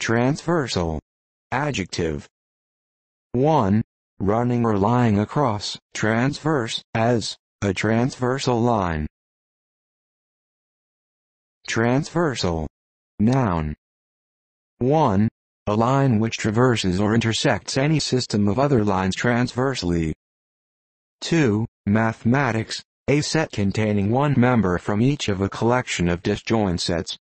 Transversal. Adjective. 1. Running or lying across, transverse, as, a transversal line. Transversal. Noun. 1. A line which traverses or intersects any system of other lines transversely. 2. Mathematics, a set containing one member from each of a collection of disjoint sets,